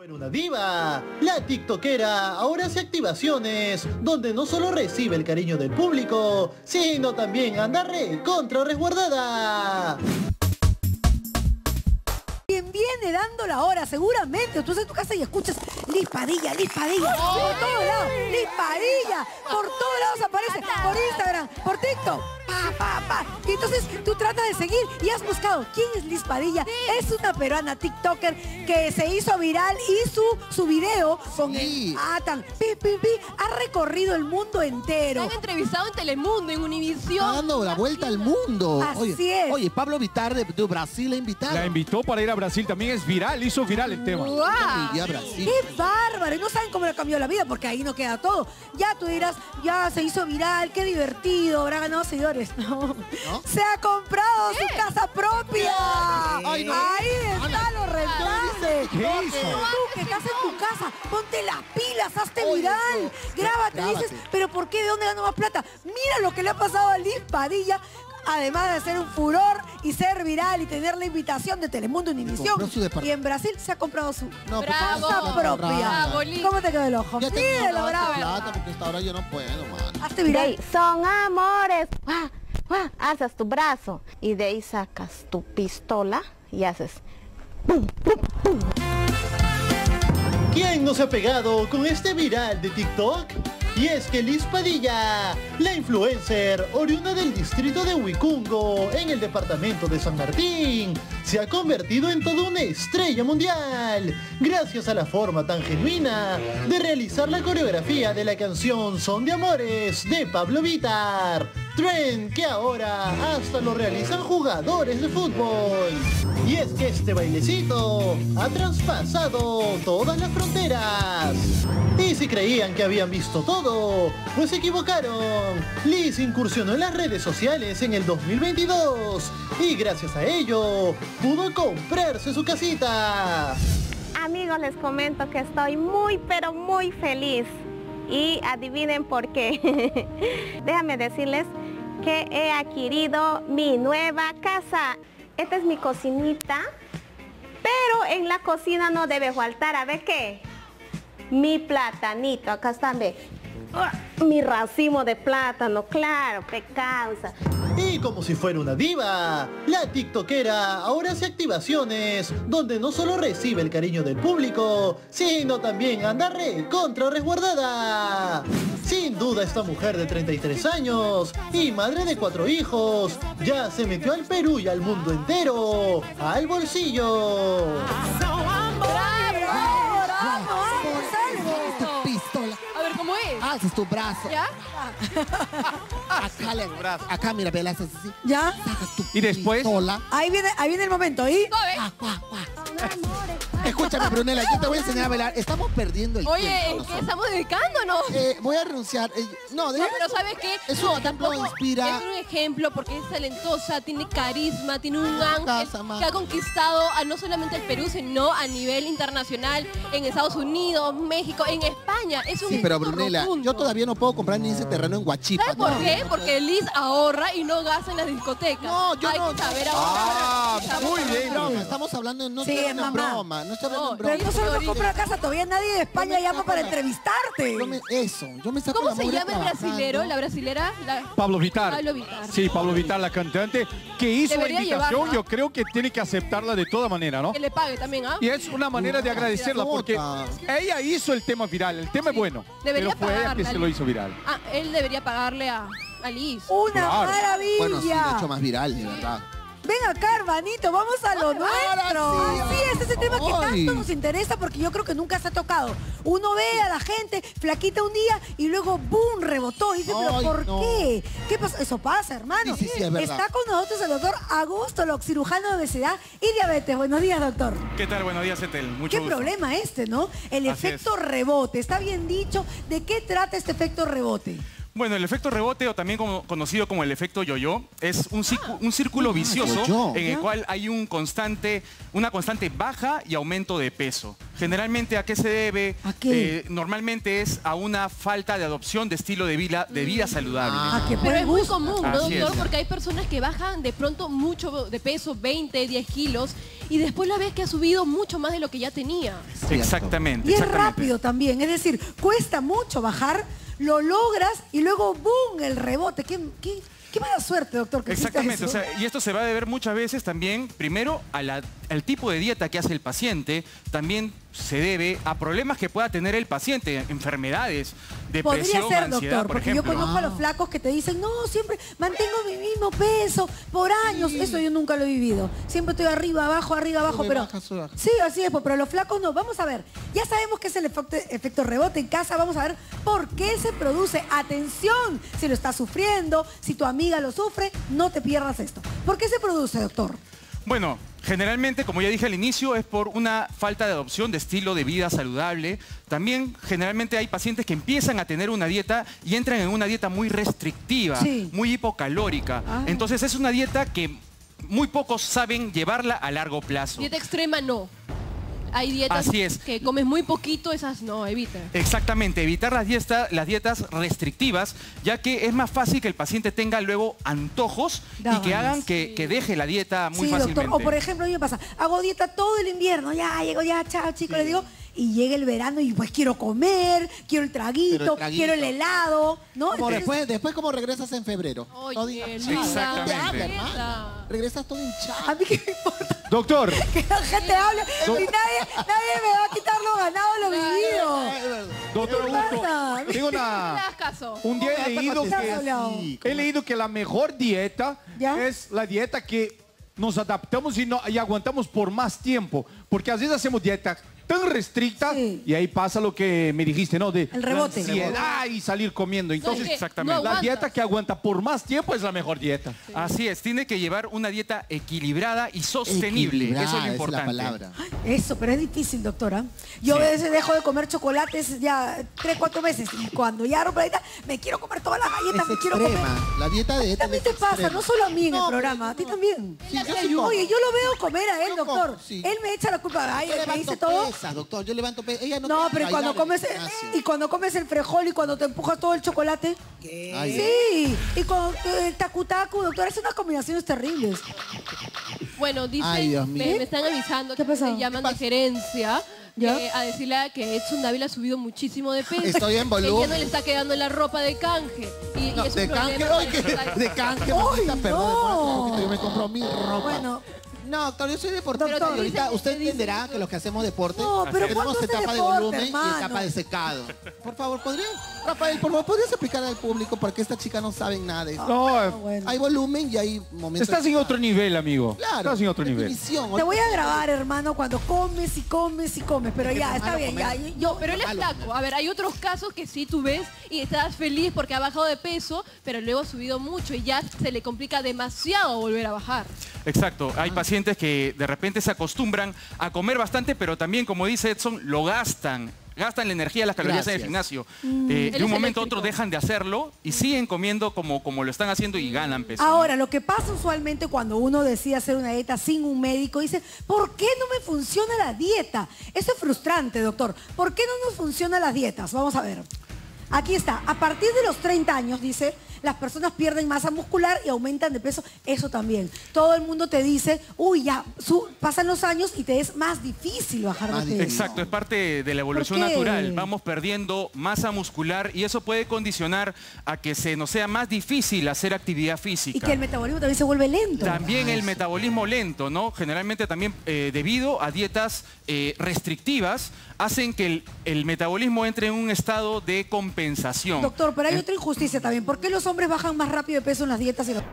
Fuera una diva, la tiktokera ahora hace activaciones donde no solo recibe el cariño del público, sino también anda re contra resguardada. Quien viene dando la hora, seguramente. Tú estás en tu casa y escuchas Liz Padilla, Liz Padilla. Por todos lados, Liz Padilla. Por todos lados aparece. Por Instagram, TikTok. Pa, pa, pa. Y entonces tú tratas de seguir y has buscado quién es Liz Padilla. Es una peruana TikToker que se hizo viral y su, su video con Sí. el Atan. Pi, pi, pi, ha recorrido el mundo entero. han entrevistado en Telemundo, en Univisión. Está dando la vuelta al mundo. Así oye, es. oye, Pablo Vitar de, de Brasil la invitaron. La invitó para ir a Brasil, también es viral, hizo viral el tema. Brasil. ¡Qué bárbaro! Y no saben cómo le cambió la vida, porque ahí no queda todo. Ya tú dirás, ya se hizo viral, qué divertido, habrá ganado seguidores. No. Se ha comprado su casa propia. Ay, no. Ahí está lo rentable. ¿Qué hizo? Tú que estás en tu casa, ponte las pilas, hazte Oye, viral. Grábate, Grábate. dices, pero ¿por qué? ¿De dónde ganó más plata? Mira lo que le ha pasado a Liz Padilla. Además de ser un furor y ser viral y tener la invitación de Telemundo Univisión. Y en Brasil se ha comprado su No, Bravo. casa propia. Bravo. ¿Cómo te quedó el ojo? Bravo. plata porque hasta ahora yo no puedo, man. Hazte De viral. ahí, son amores. Alzas tu brazo y de ahí sacas tu pistola y haces. ¿Quién no se ha pegado con este viral de TikTok? Y es que Liz Padilla, la influencer oriunda del distrito de Huicungo, en el departamento de San Martín, se ha convertido en toda una estrella mundial, gracias a la forma tan genuina de realizar la coreografía de la canción Son de Amores de Pablo Vitar, trend que ahora hasta lo realizan jugadores de fútbol. Y es que este bailecito ha traspasado todas las fronteras. Y si creían que habían visto todo, pues se equivocaron. Liz incursionó en las redes sociales en el 2022 y gracias a ello pudo comprarse su casita. Amigos, les comento que estoy muy, pero muy feliz. Y adivinen por qué. Déjame decirles que he adquirido mi nueva casa. Esta es mi cocinita. Pero en la cocina no debe faltar, a ver qué. Mi platanito, acá está, ve. Mi racimo de plátano, claro, causa. Y como si fuera una diva, la tiktokera ahora hace activaciones donde no solo recibe el cariño del público, sino también anda re contra resguardada. Sin duda esta mujer de 33 años y madre de cuatro hijos ya se metió al Perú y al mundo entero al bolsillo. Alzas tu brazo. ¿Ya? Acá, le, acá mira, ve, la haces así. ¿Ya? Sacas tu ¿Y después? pistola. Ahí viene, ahí viene el momento. ¿Y? ¿Sabe? Guau, guau, guau. Escúchame, Brunella, yo te voy a enseñar a bailar. Estamos perdiendo el Oye, tiempo. ¿en qué estamos dedicándonos? Eh, voy a renunciar. Eh, no, No, déjame- pero ¿sabes qué? Es un no, ejemplo, tampoco inspira. Es un ejemplo porque es talentosa, tiene carisma, tiene un ángel casa, ma. que ha conquistado a no solamente el Perú, sino a nivel internacional, en Estados Unidos, México, en España. Es un Sí, pero Brunella, yo todavía no puedo comprar ni ese terreno en Huachipa. ¿Sabes por No, qué? no, Porque Liz ahorra y no gasta en las discotecas. No, yo Hay no. que saber Ah, ahorrar. muy bien. Es broma, estamos hablando, no Sí, mamá. broma, no estoy hablando No, en Pero no solo no compra casa, todavía nadie de España Yo llama para entrevistarte. Yo me- eso, yo me saco ¿Cómo la se mugre llama el trabajando. brasilero? La brasilera, la... Pablo Vitar. Pablo Vittar. Sí, Pablo Vitar, la cantante, que hizo Debería la invitación, llevarla. yo creo que tiene que aceptarla de toda manera, ¿no? que le pague también, ¿ah? Y es una manera de agradecerla porque ella hizo el tema viral, el tema es bueno, Debería pero fue ella que se lo Liz. hizo viral. Ah, él debería pagarle a, a Liz. Una Claro. maravilla. Bueno, sí, de hecho más viral, de verdad. Ven acá, hermanito, vamos a lo nuestro. sí. Así es, ese tema que tanto nos interesa porque yo creo que nunca se ha tocado. Uno ve a la gente flaquita un día y luego ¡boom! rebotó. Y dice, ¿pero por no. qué? ¿Qué pasa? Eso pasa, hermano. Sí, sí, sí, es verdad. Está con nosotros el doctor Augusto, Lox, cirujano de obesidad y diabetes. Buenos días, doctor. ¿Qué tal? Buenos días, Etel. Mucho ¿Qué gusto. problema este, no? El Así efecto rebote. Está bien dicho. ¿De qué trata este efecto rebote? Bueno, el efecto rebote, o también como- conocido como el efecto yo-yo, es un, cicu- un círculo vicioso en el cual hay un constante, una constante baja y aumento de peso. Generalmente, ¿a qué se debe? ¿A qué? Eh, normalmente es a una falta de adopción de estilo de vida, de vida saludable. Ah, que Pero es muy común, ¿no, doctor? Porque hay personas que bajan de pronto mucho de peso, 20, 10 kilos, y después la ves que ha subido mucho más de lo que ya tenía. Exactamente. Y es exactamente. rápido también, es decir, cuesta mucho bajar, lo logras y luego ¡boom! el rebote. Qué, qué- qué mala suerte, doctor. Que Exactamente, o sea, y esto se va a deber muchas veces también, primero, a la- al tipo de dieta que hace el paciente, también se debe a problemas que pueda tener el paciente, enfermedades, depresión, Podría ser, ansiedad, doctor, por porque ejemplo. yo conozco a los flacos que te dicen, no, siempre mantengo mi mismo peso por años. Eso yo nunca lo he vivido. Siempre estoy arriba, abajo, arriba, abajo, Sube, pero... baja, sube, baja. Sí, así es, pues, pero los flacos no. Vamos a ver, ya sabemos que es el efecto, efecto rebote en casa, vamos a ver por qué se produce. Atención, si lo estás sufriendo, si tu amiga lo sufre, no te pierdas esto. ¿Por qué se produce, doctor? Bueno, generalmente, como ya dije al inicio, es por una falta de adopción de estilo de vida saludable. También generalmente hay pacientes que empiezan a tener una dieta y entran en una dieta muy restrictiva, Sí. muy hipocalórica. Ah. Entonces es una dieta que muy pocos saben llevarla a largo plazo. Dieta extrema no. Hay dietas Así es. que comes muy poquito, esas no, evita. Exactamente, evitar las, dieta- las dietas restrictivas, ya que es más fácil que el paciente tenga luego antojos Da y que hagan que, que deje la dieta muy sí, fácilmente. doctor. O por ejemplo, a mí me pasa, hago dieta todo el invierno, ya llego, ya, chao, chicos, le digo, y llega el verano y pues quiero comer, quiero el traguito, el traguito. quiero el helado, ¿no? Como Entonces, después, después como regresas en febrero. Oye, Todo. Exactamente. Te habla, hermano. Regresas todo hinchado. a mí qué me importa Doctor, que la gente hable y nadie, nadie me va a quitar lo ganado, lo vivido. doctor ¿Qué Augusto, le una... hagas caso. Un día he leído ¿Qué has que... He leído que la mejor dieta ¿Ya? es la dieta que nos adaptamos y, no, y aguantamos por más tiempo. Porque a veces hacemos dieta tan restricta Sí. y ahí pasa lo que me dijiste, ¿no? De El rebote. la ansiedad y salir comiendo. Entonces, es exactamente. no la dieta que aguanta por más tiempo es la mejor dieta. Así es, tiene que llevar una dieta equilibrada y sostenible. Equilibrada, Eso es lo esa la importante. palabra. Eso, pero es difícil, doctora. Yo a veces dejo de comer chocolates ya tres, cuatro meses y cuando ya rompo la dieta, me quiero comer todas las galletas, Es me quiero comer. La dieta de A ti ETA también es te pasa, extrema. no solo a mí en No, el programa, a ti también. Sí, yo sí como. Oye, yo lo veo comer a él, Yo como, doctor. sí. Él me echa la culpa. Ay, me dice todo. Pesas, doctor. Yo levanto pesas. Ella no pero ¿y cuando comes el gimnasio. y cuando comes el frejol y cuando te empujas todo el chocolate. Sí, y con el tacu-tacu, doctor, es unas combinaciones terribles. Bueno, dicen, Ay, Dios mío. me, me están avisando ¿Qué que me llaman de gerencia ¿Ya? eh, a decirle que Edson Dávila ha subido muchísimo de peso. Estoy en Que ya volumen. no le está quedando la ropa de canje. Y, es un de canje, problema oye, que- de canje, ¡Ay, mamita, perdón, no! un yo me compro mi ropa. Bueno, No, doctor, yo soy deportista. Doctor. y ahorita usted entenderá que los que hacemos deporte No, pero tenemos ¿cuándo hace etapa de deporte, volumen hermano? y etapa de secado. Por favor, ¿podría, Rafael, por favor, podrías explicar al público por qué esta chica no sabe nada de eso? No, eh, bueno. Hay volumen y hay momentos. estás en otro nivel, amigo. Claro. Estás en otro nivel. definición. te voy a grabar, hermano, cuando comes y comes y comes. Pero ya, es está malo bien, ya. comer. Yo, Pero él es Malo. flaco. A ver, hay otros casos que sí tú ves y estás feliz porque ha bajado de peso, pero luego ha subido mucho y ya se le complica demasiado volver a bajar. Exacto, hay pacientes que de repente se acostumbran a comer bastante, pero también, como dice Edson, lo gastan. Gastan la energía, las calorías en el gimnasio. Mm. Eh, de un momento a otro dejan de hacerlo y siguen comiendo como, como lo están haciendo y ganan peso. Ahora, lo que pasa usualmente cuando uno decide hacer una dieta sin un médico, dice, ¿por qué no me funciona la dieta? Eso es frustrante, doctor. ¿Por qué no nos funcionan las dietas? Vamos a ver. Aquí está. A partir de los 30 años, dice, las personas pierden masa muscular y aumentan de peso. Eso también. Todo el mundo te dice, uy, ya, su- pasan los años y te es más difícil bajar Más de peso. Exacto, es parte de la evolución natural. Vamos perdiendo masa muscular y eso puede condicionar a que se nos sea más difícil hacer actividad física. Y que el metabolismo también se vuelve lento. También el metabolismo lento, ¿no? Generalmente también eh, debido a dietas eh, restrictivas, hacen que el, el metabolismo entre en un estado de compensación. Doctor, pero hay Eh, otra injusticia también. ¿Por qué los hombres bajan más rápido de peso en las dietas y los...